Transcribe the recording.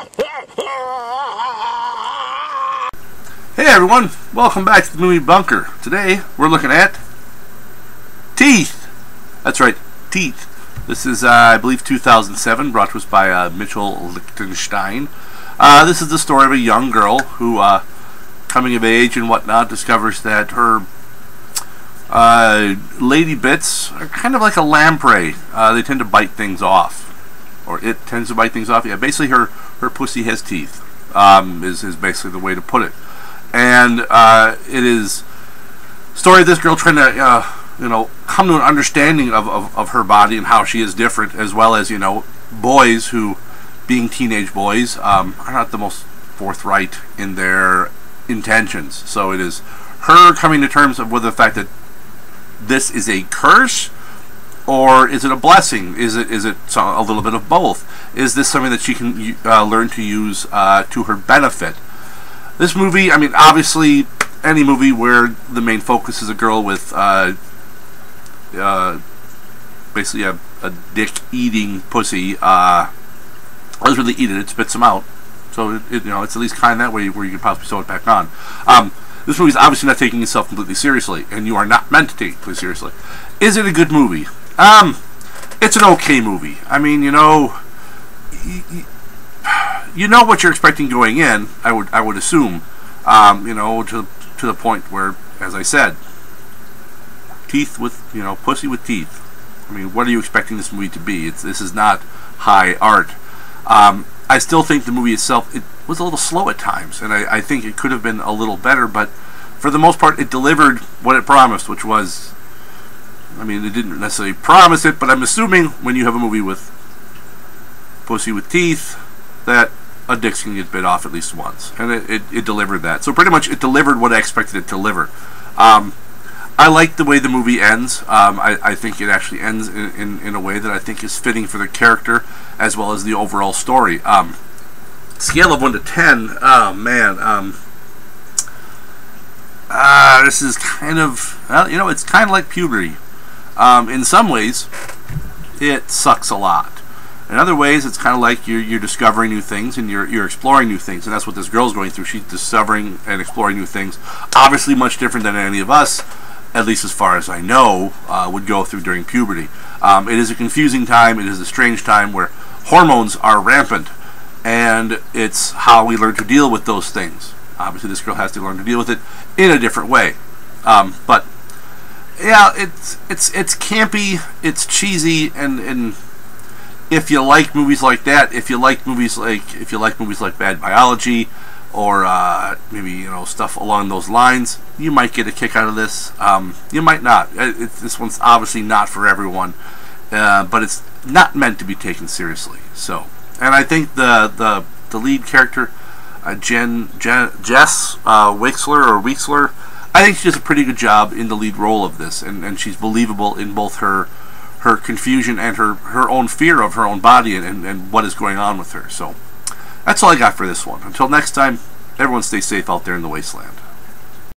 Hey everyone, welcome back to the movie Bunker. Today we're looking at Teeth. That's right, Teeth. This is, uh, I believe, 2007, brought to us by uh, Mitchell Lichtenstein. Uh, this is the story of a young girl who, uh, coming of age and whatnot, discovers that her uh, lady bits are kind of like a lamprey. Uh, they tend to bite things off, or it tends to bite things off. Yeah, basically her her pussy has teeth. Um, is is basically the way to put it, and uh, it is story of this girl trying to uh, you know come to an understanding of, of, of her body and how she is different, as well as you know boys who, being teenage boys, um, are not the most forthright in their intentions. So it is her coming to terms with the fact that this is a curse or is it a blessing? Is it is it a little bit of both? Is this something that she can uh, learn to use uh, to her benefit? This movie, I mean, obviously, any movie where the main focus is a girl with uh, uh basically a, a dick-eating pussy, uh, doesn't really eat it; it spits them out. So it, it, you know, it's at least kind that way where you can possibly sew it back on. Um, this movie is obviously not taking itself completely seriously, and you are not meant to take it completely seriously. Is it a good movie? Um, it's an okay movie. I mean, you know, you know what you're expecting going in. I would, I would assume, um, you know, to to the point where, as I said, teeth with, you know, pussy with teeth. I mean, what are you expecting this movie to be? It's this is not high art. Um, I still think the movie itself it was a little slow at times, and I, I think it could have been a little better. But for the most part, it delivered what it promised, which was, I mean, it didn't necessarily promise it, but I'm assuming when you have a movie with pussy with teeth, that a dick's can get bit off at least once, and it, it, it delivered that. So pretty much, it delivered what I expected it to deliver. Um, I like the way the movie ends. Um, I, I, think it actually ends in, in, in, a way that I think is fitting for the character as well as the overall story. Um, scale of 1 to 10, oh man. Um, uh, this is kind of, well, you know, it's kind of like puberty. Um, in some ways, it sucks a lot. In other ways, it's kind of like you're, you're discovering new things and you're, you're exploring new things, and that's what this girl's going through. She's discovering and exploring new things. Obviously, much different than any of us at least as far as I know, uh, would go through during puberty. Um, it is a confusing time. It is a strange time where hormones are rampant, and it's how we learn to deal with those things. Obviously, this girl has to learn to deal with it in a different way. Um, but yeah, it's it's it's campy, it's cheesy, and and if you like movies like that, if you like movies like if you like movies like Bad Biology, or uh, maybe you know stuff along those lines, you might get a kick out of this. Um, you might not. Uh, it, this one's obviously not for everyone, uh, but it's not meant to be taken seriously. So, and I think the the the lead character, uh, Jen, Jen Jess uh, Wixler or Weixler, I think she does a pretty good job in the lead role of this, and, and she's believable in both her her confusion and her her own fear of her own body and, and, and what is going on with her. So. That's all I got for this one. Until next time, everyone stay safe out there in the wasteland.